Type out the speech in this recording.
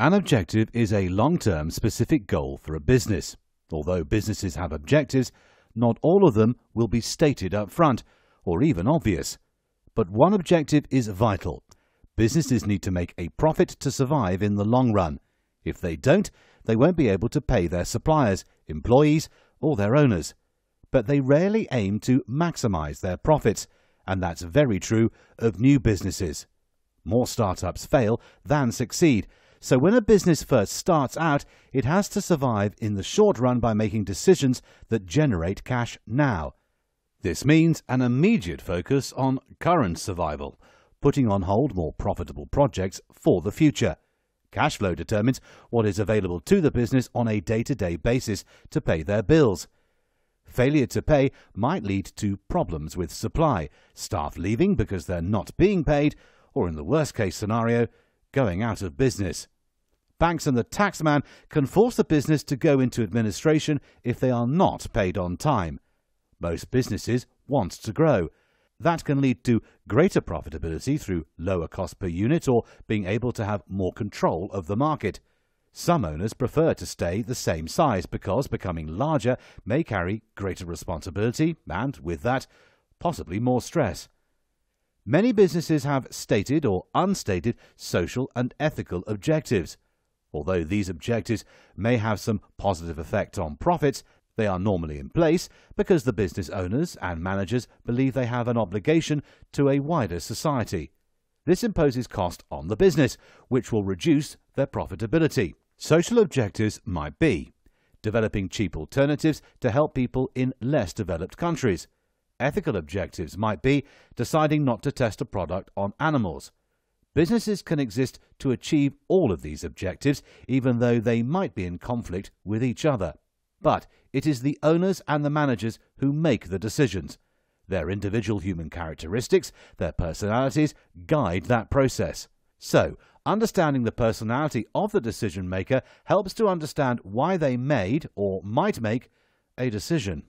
An objective is a long term specific goal for a business. Although businesses have objectives, not all of them will be stated up front or even obvious. But one objective is vital. Businesses need to make a profit to survive in the long run. If they don't, they won't be able to pay their suppliers, employees, or their owners. But they rarely aim to maximize their profits, and that's very true of new businesses. More startups fail than succeed, so when a business first starts out, it has to survive in the short run by making decisions that generate cash now. This means an immediate focus on current survival, putting on hold more profitable projects for the future. Cash flow determines what is available to the business on a day to day basis to pay their bills. Failure to pay might lead to problems with supply, staff leaving because they're not being paid, or in the worst case scenario, going out of business. Banks and the taxman can force the business to go into administration if they are not paid on time. Most businesses want to grow. That can lead to greater profitability through lower cost per unit or being able to have more control of the market. Some owners prefer to stay the same size because becoming larger may carry greater responsibility and, with that, possibly more stress. Many businesses have stated or unstated social and ethical objectives. Although these objectives may have some positive effect on profits, they are normally in place because the business owners and managers believe they have an obligation to a wider society. This imposes cost on the business, which will reduce their profitability. Social objectives might be developing cheap alternatives to help people in less developed countries, Ethical objectives might be deciding not to test a product on animals. Businesses can exist to achieve all of these objectives, even though they might be in conflict with each other. But it is the owners and the managers who make the decisions. Their individual human characteristics, their personalities, guide that process. So, understanding the personality of the decision maker helps to understand why they made or might make a decision.